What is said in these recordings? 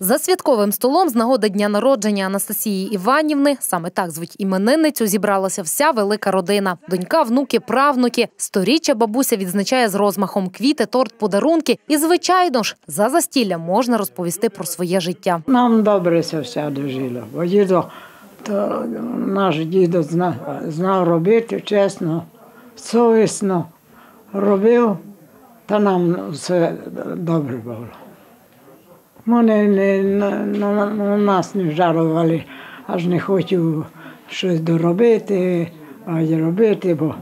За святковим столом з нагоди дня народження Анастасії Іванівни, саме так звуть іменинницю, зібралася вся велика родина. Донька, внуки, правнуки. Сторіччя бабуся відзначає з розмахом квіти, торт, подарунки. І, звичайно ж, за застілля можна розповісти про своє життя. Нам добре це все дожило, бо дідо, то наш дідо зна, знав робити чесно, совісно робив, та нам все добре було. Вони не, на, на, на нас не жалували, аж не хотів щось доробити, а й робити, бо,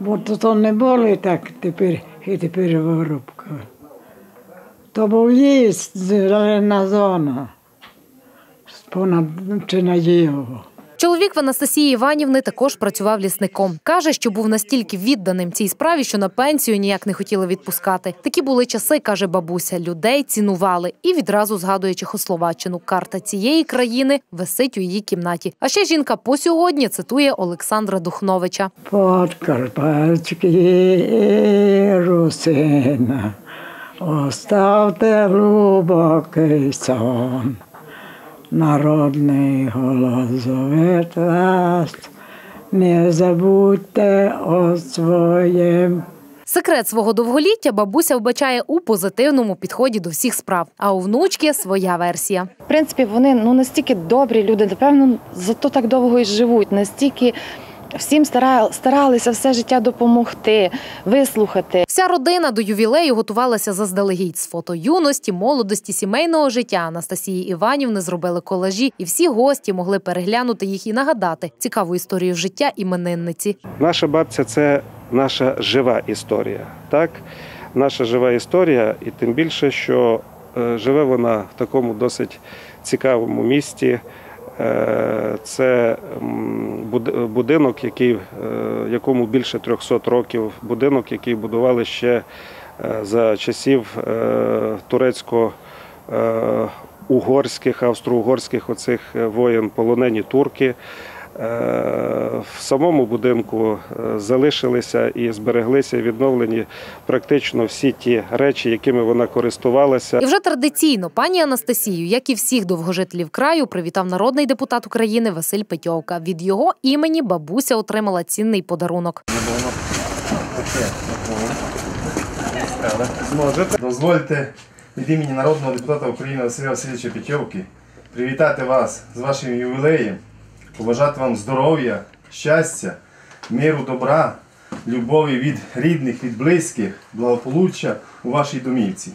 бо то, то не було так тепер і тепер вирубка. То був їсть зелена зона, понад чи Надієво. Чоловік в Анастасії Іванівни також працював лісником. Каже, що був настільки відданим цій справі, що на пенсію ніяк не хотіли відпускати. Такі були часи, каже бабуся. Людей цінували і відразу згадує Чехословаччину. Карта цієї країни висить у її кімнаті. А ще жінка по сьогодні цитує Олександра Духновича. Подкарпатські русина, оставте глибокий сон. Народний голос вас, не забудьте о своєм. Секрет свого довголіття бабуся вбачає у позитивному підході до всіх справ. А у внучки своя версія. В принципі, вони ну настільки добрі люди, напевно, зато так довго і живуть, настільки всім стара- старалися все життя допомогти, вислухати. Вся родина до ювілею готувалася заздалегідь з фото юності, молодості, сімейного життя. Анастасії Іванівни зробили колажі, і всі гості могли переглянути їх і нагадати цікаву історію життя іменинниці. Наша бабця це наша жива історія. Так? Наша жива історія, і тим більше, що е, живе вона в такому досить цікавому місті. Е, Це будинок, який, е, якому більше 300 років, будинок, який будували ще е, за часів е, турецько угорських, австро-угорських оцих воєн, полонені турки. Е, В самому будинку е, залишилися і збереглися, і відновлені практично всі ті речі, якими вона користувалася. І вже традиційно пані Анастасію, як і всіх довгожителів краю, привітав народний депутат України Василь Петьовка. Від його імені бабуся отримала цінний подарунок. Зможете. Дозвольте від імені народного депутата України Василя Васильовича Петьовки привітати вас з вашим ювілеєм, побажати вам здоров'я, щастя, миру, добра, любові від рідних, від близьких, благополуччя у вашій домівці.